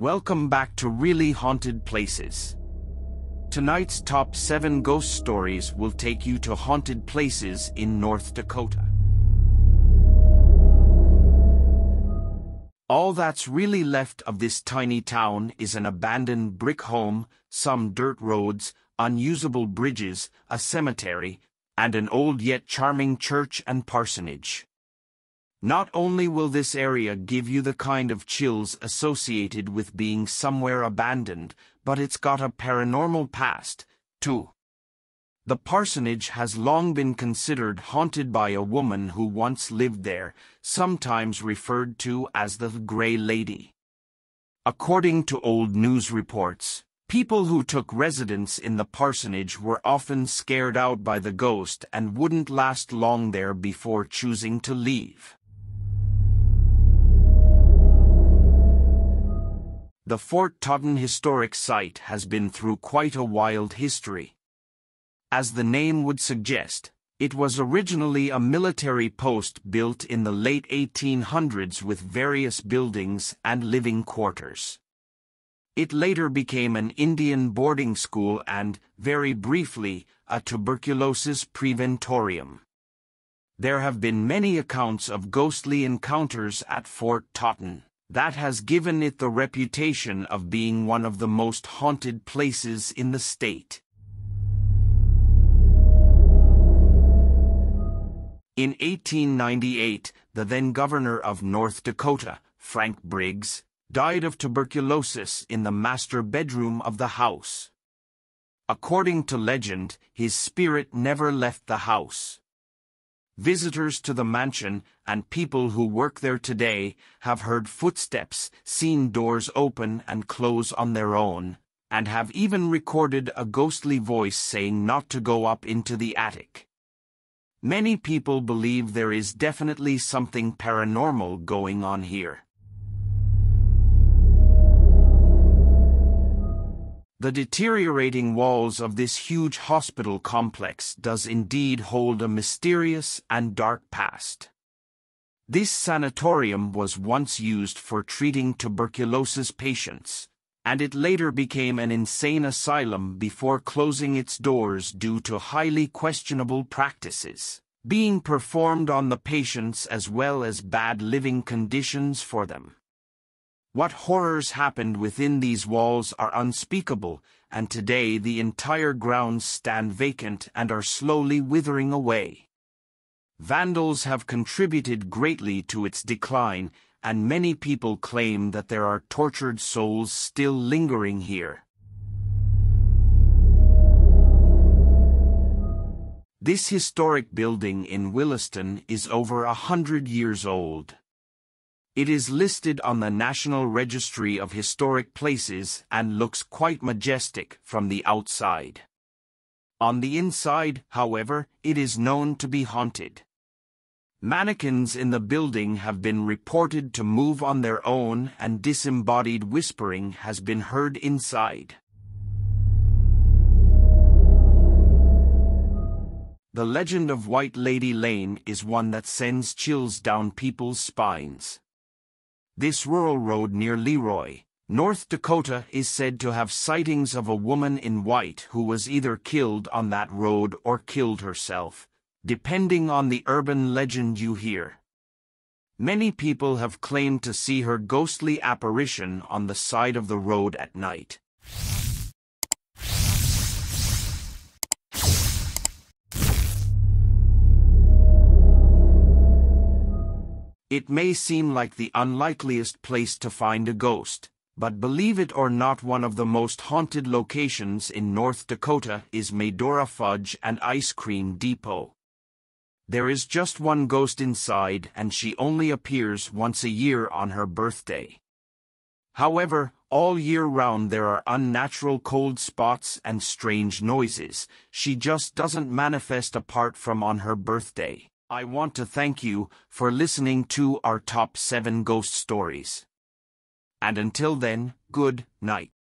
Welcome back to Really Haunted Places. Tonight's top 7 ghost stories will take you to haunted places in North Dakota. All that's really left of this tiny town is an abandoned brick home, some dirt roads, unusable bridges, a cemetery, and an old yet charming church and parsonage. Not only will this area give you the kind of chills associated with being somewhere abandoned, but it's got a paranormal past, too. The parsonage has long been considered haunted by a woman who once lived there, sometimes referred to as the Grey Lady. According to old news reports, people who took residence in the parsonage were often scared out by the ghost and wouldn't last long there before choosing to leave. The Fort Totten Historic Site has been through quite a wild history. As the name would suggest, it was originally a military post built in the late 1800s with various buildings and living quarters. It later became an Indian boarding school and, very briefly, a tuberculosis preventorium. There have been many accounts of ghostly encounters at Fort Totten. That has given it the reputation of being one of the most haunted places in the state. In 1898, the then governor of North Dakota, Frank Briggs, died of tuberculosis in the master bedroom of the house. According to legend, his spirit never left the house. Visitors to the mansion and people who work there today have heard footsteps, seen doors open and close on their own, and have even recorded a ghostly voice saying not to go up into the attic. Many people believe there is definitely something paranormal going on here. The deteriorating walls of this huge hospital complex does indeed hold a mysterious and dark past. This sanatorium was once used for treating tuberculosis patients, and it later became an insane asylum before closing its doors due to highly questionable practices being performed on the patients as well as bad living conditions for them. What horrors happened within these walls are unspeakable, and today the entire grounds stand vacant and are slowly withering away. Vandals have contributed greatly to its decline, and many people claim that there are tortured souls still lingering here. This historic building in Williston is over a hundred years old. It is listed on the National Registry of Historic Places and looks quite majestic from the outside. On the inside, however, it is known to be haunted. Mannequins in the building have been reported to move on their own and disembodied whispering has been heard inside. The legend of White Lady Lane is one that sends chills down people's spines. This rural road near Leroy, North Dakota is said to have sightings of a woman in white who was either killed on that road or killed herself, depending on the urban legend you hear. Many people have claimed to see her ghostly apparition on the side of the road at night. It may seem like the unlikeliest place to find a ghost, but believe it or not one of the most haunted locations in North Dakota is Medora Fudge and Ice Cream Depot. There is just one ghost inside and she only appears once a year on her birthday. However, all year round there are unnatural cold spots and strange noises, she just doesn't manifest apart from on her birthday. I want to thank you for listening to our top 7 ghost stories. And until then, good night.